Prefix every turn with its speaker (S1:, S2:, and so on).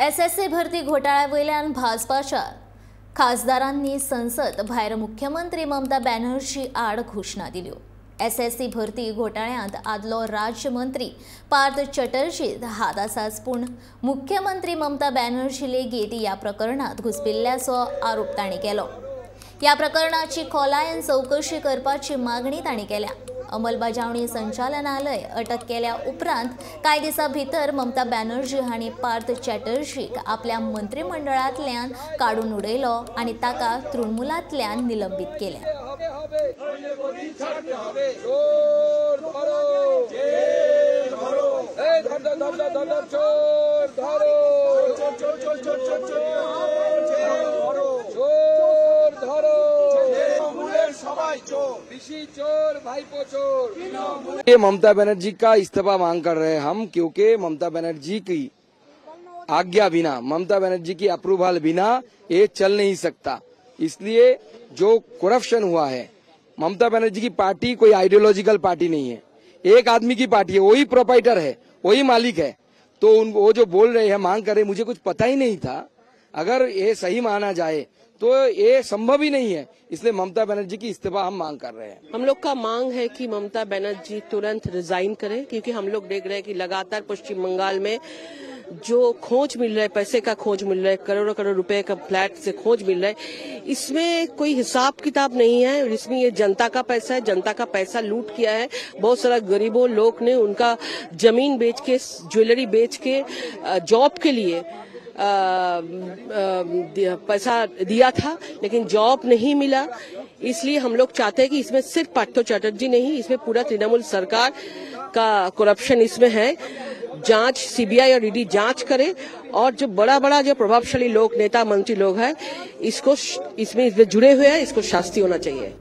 S1: S S C भरती घोटाळ्यावेल्यान भाजपाच्या खासदारांनी संसद भायर मुख्यमंत्री ममता बॅनर्जी आड घोषणा दिल्यो. एस एस सी भरती घोटाळ्यांत आदलो राज्यमंत्री पार्थ चटर्जीत हात आसाच पूण मुख्यमंत्री ममता बॅनर्जी लेगीत ह्या प्रकरणात घुसपिल्ल्याचो आरोप तांणी केलो. ह्या प्रकरणाची खोलायेन चवकशी करपाची मागणी तांणी केल्या. अंमलबजावणी संचालनालय अटक केल्या उपरांत कांय दिसां भितर ममता बॅनर्जी हांणी पार्थ चॅटर्जीक आपल्या मंत्रिमंडळांतल्यान काडून उडयलो आनी ताका तृणमुलांतल्यान निलंबीत केल्या
S2: ये ममता बनर्जी का इस्तीफा मांग कर रहे हैं हम क्योंकि ममता बनर्जी की आज्ञा बिना ममता बनर्जी की अप्रूवल बिना ये चल नहीं सकता। इसलिए जो करप्शन हुआ है ममता बनर्जी की पार्टी कोई आइडियोलॉजिकल पार्टी नहीं है। एक आदमी की पार्टी है वही प्रोपाइटर है वही मालिक है। तो उन वो जो बोल रहे हैं मांग कर रहे मुझे कुछ पता ही नहीं था। अगर ये सही माना जाए तो ये संभव ही नहीं है। इसलिए ममता बनर्जी की इस्तीफा हम मांग कर रहे हैं।
S3: हम लोग का मांग है कि ममता बनर्जी तुरंत रिजाइन करें, क्योंकि हम लोग देख रहे हैं कि लगातार पश्चिम बंगाल में जो खोज मिल रहा है, पैसे का खोज मिल रहा है, करोड़ों करोड़ रुपए का फ्लैट से खोज मिल रहा है, इसमें कोई हिसाब किताब नहीं है इसमें ये जनता का पैसा है, जनता का पैसा लूट किया है। बहुत सारा गरीबों लोग ने उनका ज़मीन बेच के, ज्वेलरी बेच के जॉब के लिए पैसा दिया था, लेकिन जॉब नहीं मिला। इसलिए हम लोग चाहते हैं कि इसमें सिर्फ़ पार्थो चैटर्जी नहीं, इसमें पूरा तृणमूल सरकार का करप्शन इसमें है। जाँच सीबीआई और ईडी जाँच करे, और जो बड़ा बड़ा जो प्रभावशाली लोग, नेता, मंत्री लोग हैं, इसको इसमें इसमें जुड़े हुए हैं, इसको शास्ति होना चाहिए।